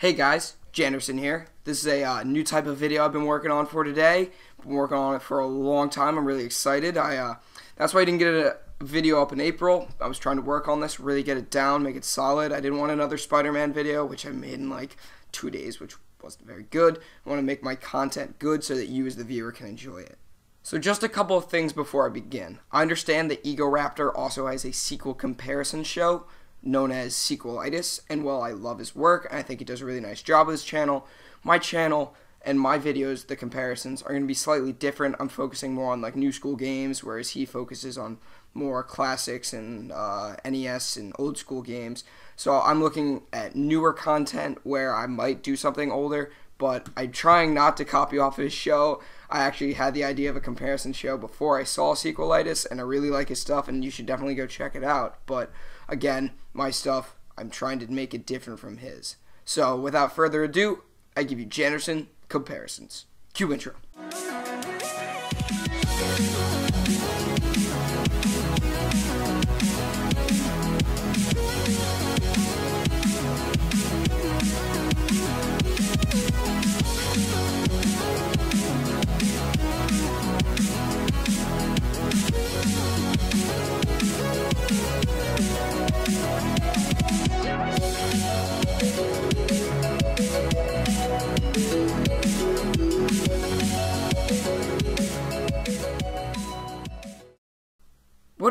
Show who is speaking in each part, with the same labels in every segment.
Speaker 1: Hey guys, Janderson here. This is a uh, new type of video I've been working on for today. Been working on it for a long time. I'm really excited. I uh, that's why I didn't get a video up in April. I was trying to work on this, really get it down, make it solid. I didn't want another Spider-Man video, which I made in like two days, which wasn't very good. I want to make my content good so that you as the viewer can enjoy it. So just a couple of things before I begin. I understand that Egoraptor also has a sequel comparison show known as Sequelitis, and while I love his work and I think he does a really nice job with his channel, my channel and my videos, the comparisons, are going to be slightly different. I'm focusing more on like new school games, whereas he focuses on more classics and uh, NES and old school games. So I'm looking at newer content where I might do something older, but I'm trying not to copy off his show. I actually had the idea of a comparison show before I saw Sequelitis, and I really like his stuff, and you should definitely go check it out. But again, my stuff, I'm trying to make it different from his. So without further ado, I give you Janderson comparisons. Cue intro.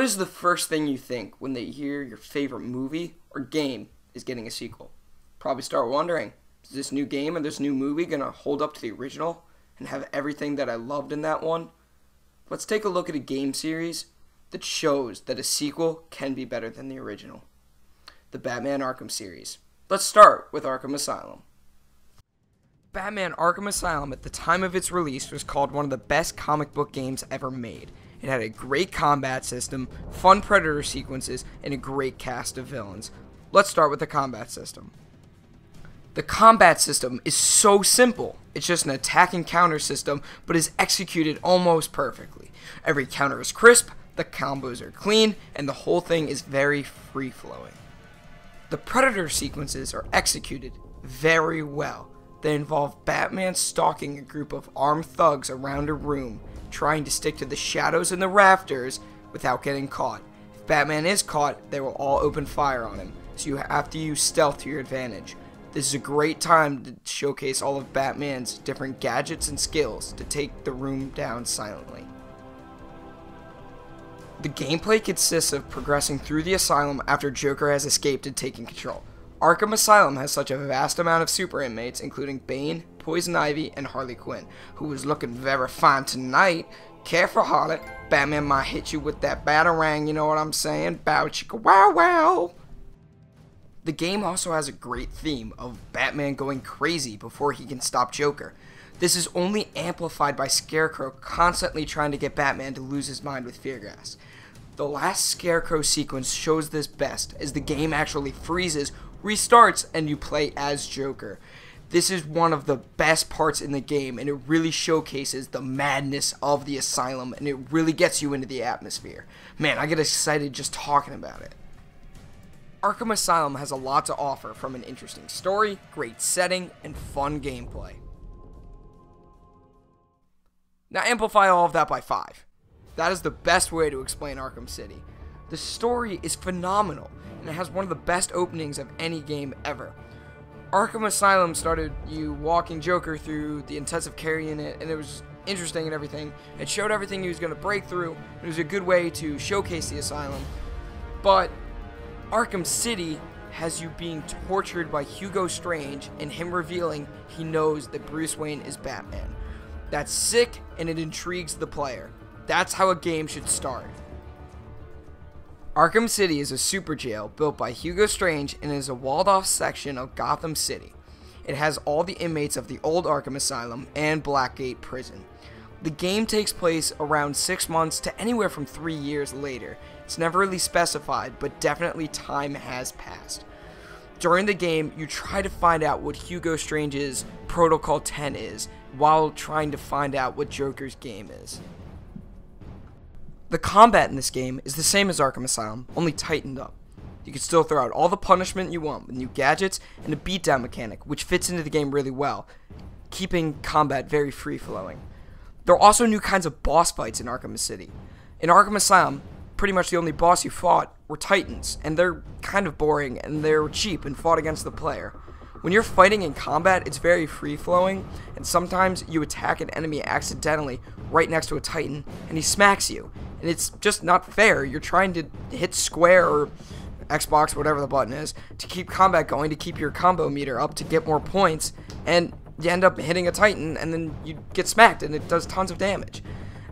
Speaker 1: Is the first thing you think when they hear your favorite movie or game is getting a sequel? Probably start wondering, is this new game or this new movie going to hold up to the original and have everything that I loved in that one? Let's take a look at a game series that shows that a sequel can be better than the original. The Batman Arkham series. Let's start with Arkham Asylum. Batman Arkham Asylum at the time of its release was called one of the best comic book games ever made. It had a great combat system, fun predator sequences, and a great cast of villains. Let's start with the combat system. The combat system is so simple. It's just an attack and counter system, but is executed almost perfectly. Every counter is crisp, the combos are clean, and the whole thing is very free flowing. The predator sequences are executed very well. They involve Batman stalking a group of armed thugs around a room trying to stick to the shadows and the rafters without getting caught. If Batman is caught, they will all open fire on him, so you have to use stealth to your advantage. This is a great time to showcase all of Batman's different gadgets and skills to take the room down silently. The gameplay consists of progressing through the asylum after Joker has escaped and taken control. Arkham Asylum has such a vast amount of super inmates, including Bane, Poison Ivy, and Harley Quinn, who is looking very fine tonight. Careful, Harley. Batman might hit you with that batarang, you know what I'm saying? Bow chicka wow wow. The game also has a great theme of Batman going crazy before he can stop Joker. This is only amplified by Scarecrow constantly trying to get Batman to lose his mind with fear gas. The last Scarecrow sequence shows this best, as the game actually freezes restarts and you play as Joker. This is one of the best parts in the game, and it really showcases the madness of the asylum, and it really gets you into the atmosphere. Man, I get excited just talking about it. Arkham Asylum has a lot to offer from an interesting story, great setting, and fun gameplay. Now amplify all of that by 5. That is the best way to explain Arkham City. The story is phenomenal, and it has one of the best openings of any game ever. Arkham Asylum started you walking Joker through the intensive care unit, and it was interesting and everything. It showed everything he was going to break through. It was a good way to showcase the asylum. But Arkham City has you being tortured by Hugo Strange and him revealing he knows that Bruce Wayne is Batman. That's sick and it intrigues the player. That's how a game should start. Arkham City is a super jail built by Hugo Strange and is a walled off section of Gotham City. It has all the inmates of the old Arkham Asylum and Blackgate Prison. The game takes place around 6 months to anywhere from 3 years later. It's never really specified, but definitely time has passed. During the game, you try to find out what Hugo Strange's Protocol 10 is, while trying to find out what Joker's game is. The combat in this game is the same as Arkham Asylum, only tightened up. you can still throw out all the punishment you want with new gadgets and a beatdown mechanic, which fits into the game really well, keeping combat very free flowing. There are also new kinds of boss fights in Arkham City. In Arkham Asylum, pretty much the only boss you fought were Titans, and they're kind of boring and they're cheap and fought against the player. When you're fighting in combat, it's very free flowing, and sometimes you attack an enemy accidentally right next to a Titan, and he smacks you. And it's just not fair. You're trying to hit square or Xbox, whatever the button is, to keep combat going, to keep your combo meter up, to get more points, and you end up hitting a Titan, and then you get smacked, and it does tons of damage.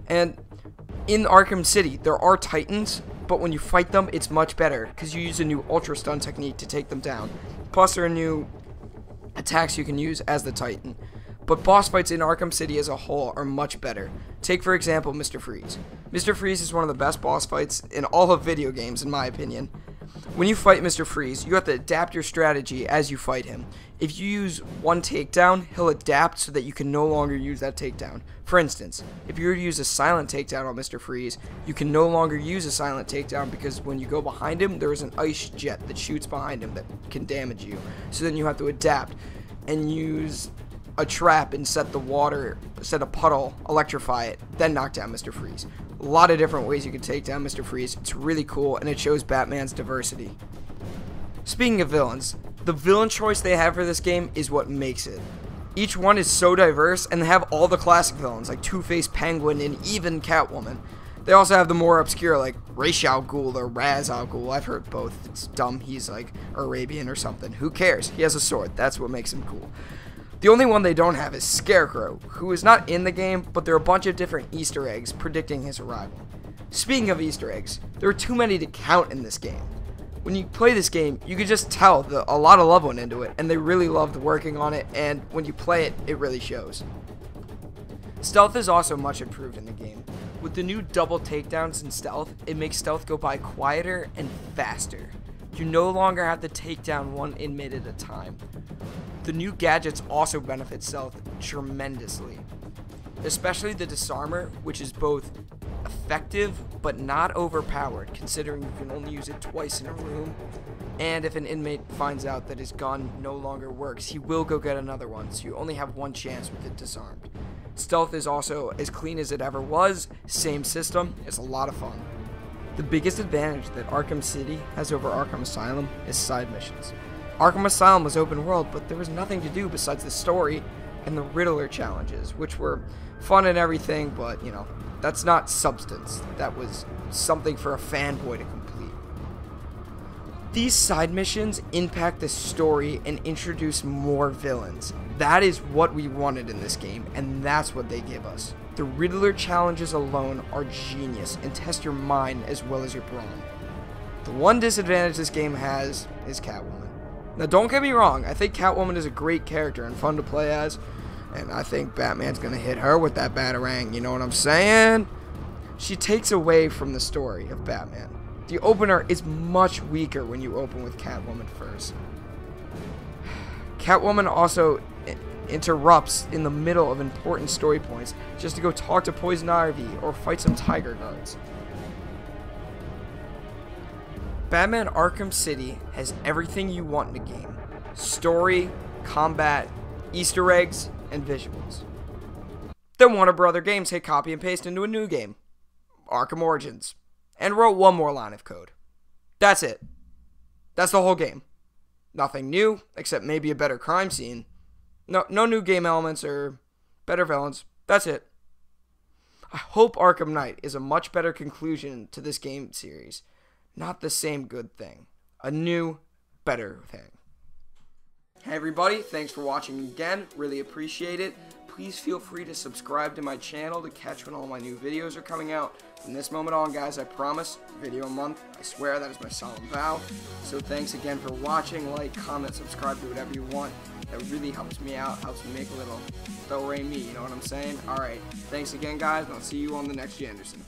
Speaker 1: And in Arkham City, there are Titans, but when you fight them, it's much better because you use a new Ultra Stun technique to take them down. Plus, there are new attacks you can use as the Titan. But boss fights in Arkham City as a whole are much better. Take, for example, Mr. Freeze. Mr. Freeze is one of the best boss fights in all of video games, in my opinion. When you fight Mr. Freeze, you have to adapt your strategy as you fight him. If you use one takedown, he'll adapt so that you can no longer use that takedown. For instance, if you were to use a silent takedown on Mr. Freeze, you can no longer use a silent takedown because when you go behind him, there is an ice jet that shoots behind him that can damage you. So then you have to adapt and use a trap and set the water, set a puddle, electrify it, then knock down Mr. Freeze. A lot of different ways you can take down Mr. Freeze. It's really cool and it shows Batman's diversity. Speaking of villains, the villain choice they have for this game is what makes it. Each one is so diverse and they have all the classic villains like Two-Face, Penguin, and even Catwoman. They also have the more obscure like Ra's al Ghul or Raz al Ghul. I've heard both. It's dumb. He's like Arabian or something. Who cares? He has a sword. That's what makes him cool. The only one they don't have is Scarecrow, who is not in the game, but there are a bunch of different Easter eggs predicting his arrival. Speaking of Easter eggs, there are too many to count in this game. When you play this game, you can just tell that a lot of love went into it, and they really loved working on it, and when you play it, it really shows. Stealth is also much improved in the game. With the new double takedowns in stealth, it makes stealth go by quieter and faster. You no longer have to take down one inmate at a time. The new gadgets also benefit stealth tremendously, especially the disarmer, which is both effective but not overpowered, considering you can only use it twice in a room. And if an inmate finds out that his gun no longer works, he will go get another one, so you only have one chance with it disarmed. Stealth is also as clean as it ever was, same system, it's a lot of fun. The biggest advantage that Arkham City has over Arkham Asylum is side missions. Arkham Asylum was open world, but there was nothing to do besides the story and the Riddler challenges, which were fun and everything, but you know, that's not substance. That was something for a fanboy to complete. These side missions impact the story and introduce more villains. That is what we wanted in this game, and that's what they give us. The Riddler challenges alone are genius and test your mind as well as your brawn. The one disadvantage this game has is Catwoman. Now, don't get me wrong, I think Catwoman is a great character and fun to play as, and I think Batman's gonna hit her with that Batarang, you know what I'm saying? She takes away from the story of Batman. The opener is much weaker when you open with Catwoman first. Catwoman also interrupts in the middle of important story points just to go talk to Poison Ivy or fight some Tiger Guards. Batman Arkham City has everything you want in a game. Story, combat, Easter eggs, and visuals. Then Warner Brother Games hit copy and paste into a new game, Arkham Origins and wrote one more line of code. That's it. That's the whole game. Nothing new, except maybe a better crime scene. No, no new game elements or better villains. That's it. I hope Arkham Knight is a much better conclusion to this game series. Not the same good thing. A new, better thing. Hey everybody, thanks for watching again. Really appreciate it please feel free to subscribe to my channel to catch when all my new videos are coming out. From this moment on, guys, I promise, video a month. I swear that is my solemn vow. So thanks again for watching. Like, comment, subscribe, do whatever you want. That really helps me out, helps me make a little do re me, you know what I'm saying? Alright, thanks again, guys, and I'll see you on the next Janderson.